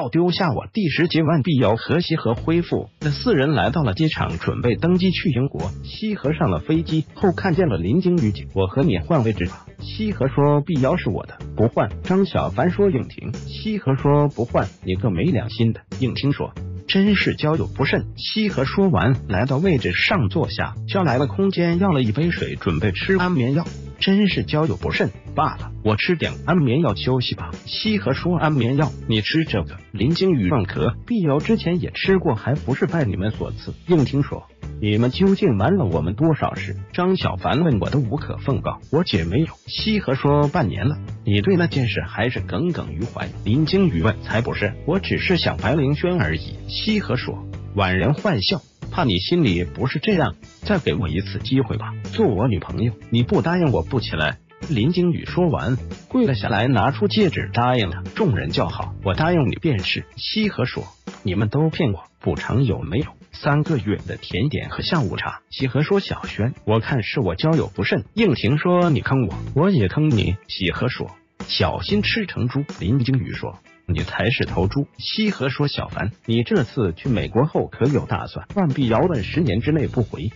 要丢下我。第十节，万碧瑶和西河恢复，那四人来到了机场，准备登机去英国。西河上了飞机后，看见了林惊雨姐，我和你换位置吧。西河说：“碧瑶是我的，不换。”张小凡说：“应婷。”西河说：“不换。”你个没良心的。应婷说。真是交友不慎。西河说完，来到位置上坐下，叫来了空间，要了一杯水，准备吃安眠药。真是交友不慎罢了。我吃点安眠药休息吧。西河说：“安眠药，你吃这个？”林惊羽乱咳。碧瑶之前也吃过，还不是拜你们所赐。应听说。你们究竟瞒了我们多少事？张小凡问，我都无可奉告。我姐没有。西河说半年了，你对那件事还是耿耿于怀。林惊羽问，才不是，我只是想白凌轩而已。西河说，婉然坏笑，怕你心里不是这样，再给我一次机会吧，做我女朋友。你不答应我不起来。林惊雨说完，跪了下来，拿出戒指，答应了。众人叫好，我答应你便是。西河说，你们都骗我，补偿有没有？三个月的甜点和下午茶。喜和说：“小轩，我看是我交友不慎。”应婷说：“你坑我，我也坑你。”喜和说：“小心吃成猪。”林惊雨说：“你才是头猪。”西和说：“小凡，你这次去美国后可有打算？”万碧瑶问：“十年之内不回。”